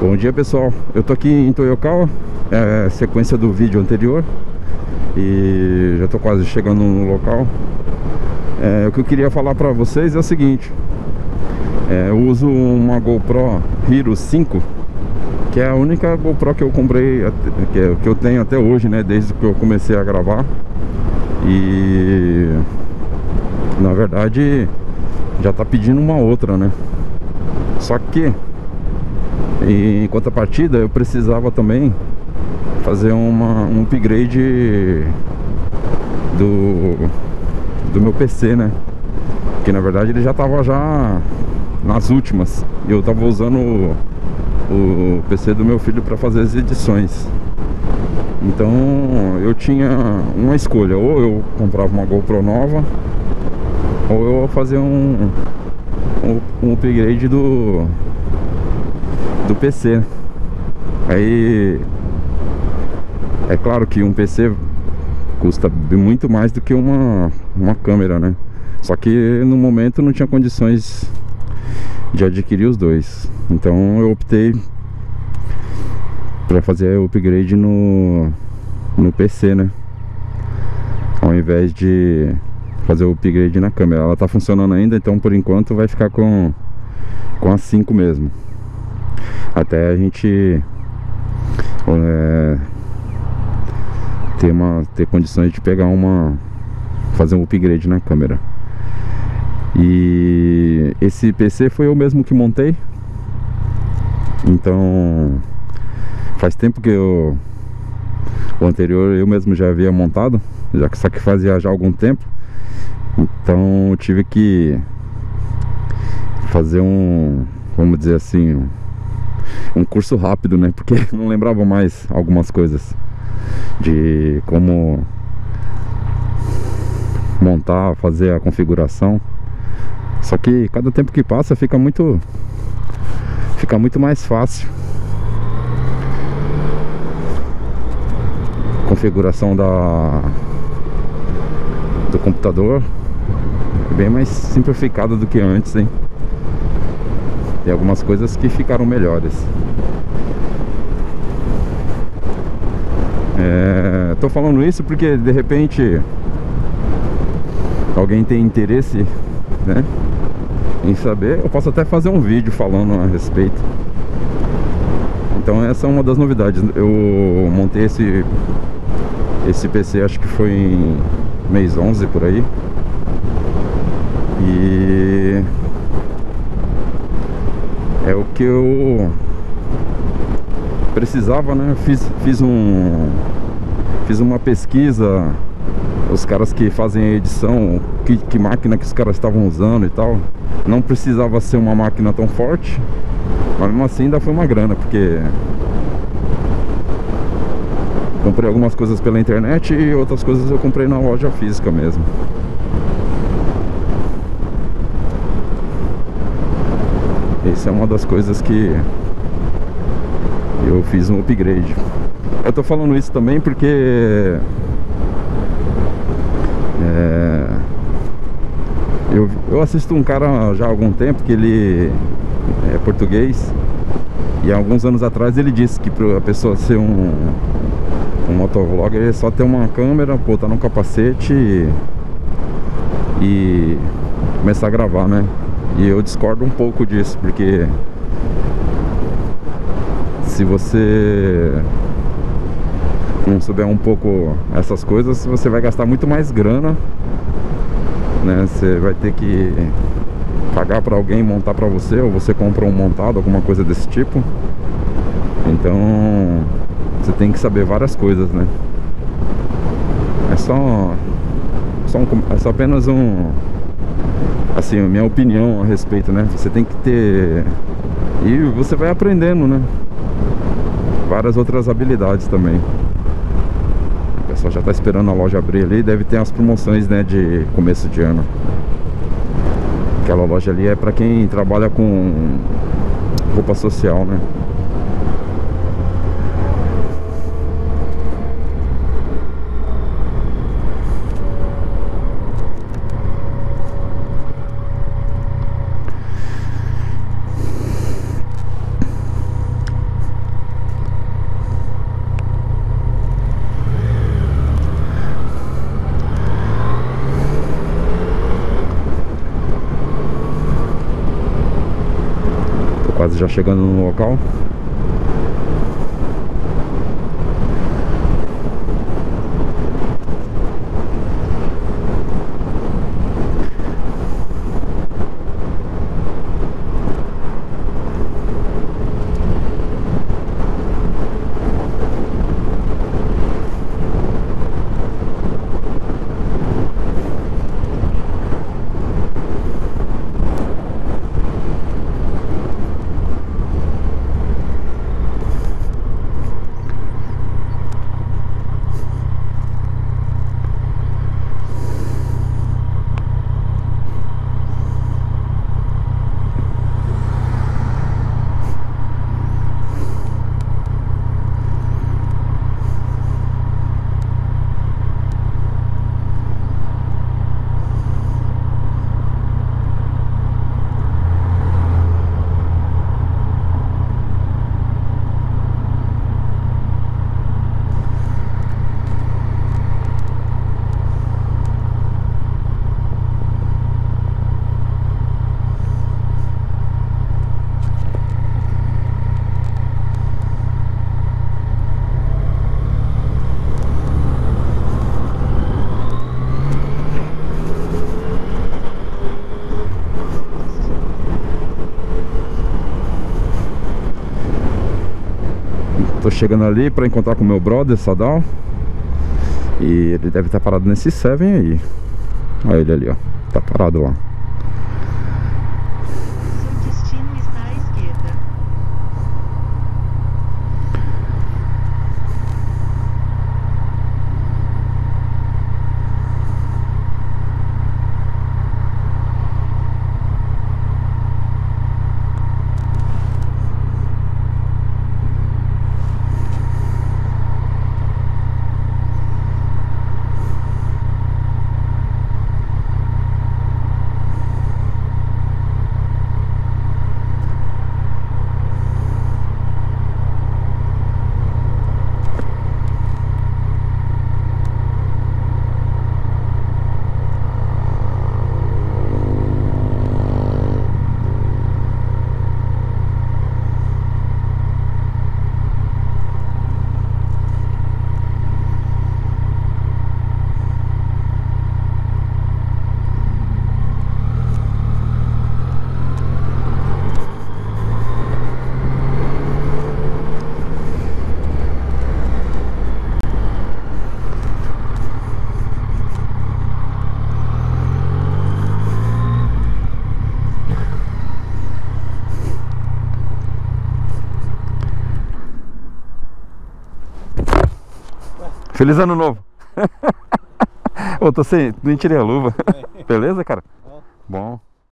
Bom dia pessoal, eu tô aqui em Toyokawa, é sequência do vídeo anterior e já tô quase chegando no local. É, o que eu queria falar pra vocês é o seguinte, é, eu uso uma GoPro Hero 5 que é a única GoPro que eu comprei, que, que eu tenho até hoje, né, desde que eu comecei a gravar e na verdade já tá pedindo uma outra, né? Só que e, em contrapartida eu precisava também fazer uma, um upgrade do, do meu PC, né? Que na verdade ele já tava já nas últimas. Eu tava usando o, o PC do meu filho para fazer as edições. Então eu tinha uma escolha, ou eu comprava uma GoPro nova, ou eu ia fazer um, um, um upgrade do, do PC. Aí é claro que um PC custa muito mais do que uma, uma câmera, né? Só que no momento não tinha condições de adquirir os dois. Então eu optei para fazer o upgrade no, no PC, né? Ao invés de fazer o upgrade na câmera. Ela tá funcionando ainda, então por enquanto vai ficar com, com a 5 mesmo até a gente é, ter, uma, ter condições de pegar uma fazer um upgrade na câmera. E esse PC foi eu mesmo que montei. Então faz tempo que eu o anterior eu mesmo já havia montado já que só que fazia já algum tempo. Então tive que fazer um vamos dizer assim um curso rápido, né? Porque não lembrava mais algumas coisas de como montar, fazer a configuração. Só que cada tempo que passa fica muito fica muito mais fácil. Configuração da do computador bem mais simplificada do que antes, hein? Algumas coisas que ficaram melhores. É, tô falando isso porque de repente alguém tem interesse, né, em saber, eu posso até fazer um vídeo falando a respeito. Então essa é uma das novidades. Eu montei esse esse PC acho que foi em mês 11 por aí. E é o que eu precisava, né? Fiz, fiz um fiz uma pesquisa os caras que fazem a edição, que, que máquina que os caras estavam usando e tal. Não precisava ser uma máquina tão forte, mas mesmo assim ainda foi uma grana, porque comprei algumas coisas pela internet e outras coisas eu comprei na loja física mesmo. Isso é uma das coisas que eu fiz um upgrade. Eu tô falando isso também porque é, eu, eu assisto um cara já há algum tempo que ele é português e alguns anos atrás ele disse que para a pessoa ser um, um motovlogger é só ter uma câmera, botar no capacete e, e começar a gravar, né? E eu discordo um pouco disso, porque se você não souber um pouco essas coisas, você vai gastar muito mais grana, né? Você vai ter que pagar para alguém montar para você, ou você compra um montado, alguma coisa desse tipo. Então, você tem que saber várias coisas, né? É só, só um, é só apenas um assim, minha opinião a respeito, né? Você tem que ter e você vai aprendendo, né? Várias outras habilidades também. O pessoal já tá esperando a loja abrir ali, deve ter as promoções, né, de começo de ano. Aquela loja ali é para quem trabalha com roupa social, né? Já chegando no local. Chegando ali para encontrar com meu brother, Sadal. E ele deve estar parado nesse Seven aí. Olha ele ali, ó. Tá parado lá. Feliz ano novo. Ô, tô sem. Nem tirei a luva. Beleza, cara? Bom.